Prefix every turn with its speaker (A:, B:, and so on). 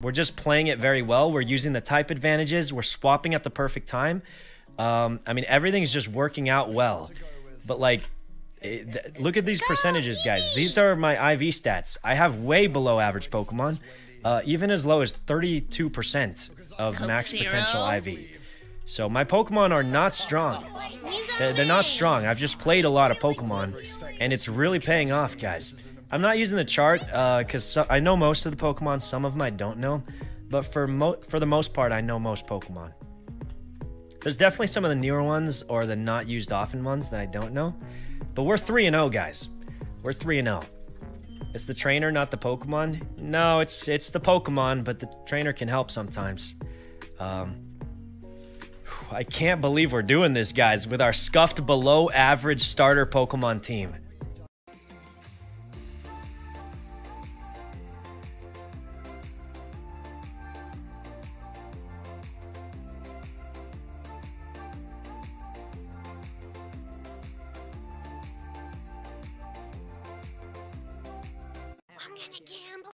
A: We're just playing it very well. We're using the type advantages. We're swapping at the perfect time. Um, I mean, everything's just working out well. But like, it, look at these percentages, guys. These are my IV stats. I have way below average Pokemon, uh, even as low as 32% of max potential IV. So my Pokemon are not strong. They're, they're not strong. I've just played a lot of Pokemon, and it's really paying off, guys. I'm not using the chart because uh, so, I know most of the Pokemon. Some of them I don't know, but for mo- for the most part, I know most Pokemon. There's definitely some of the newer ones or the not used often ones that I don't know, but we're three and zero, guys. We're three and zero. It's the trainer, not the Pokemon. No, it's it's the Pokemon, but the trainer can help sometimes. Um, I can't believe we're doing this, guys, with our scuffed below average starter Pokemon team.
B: Get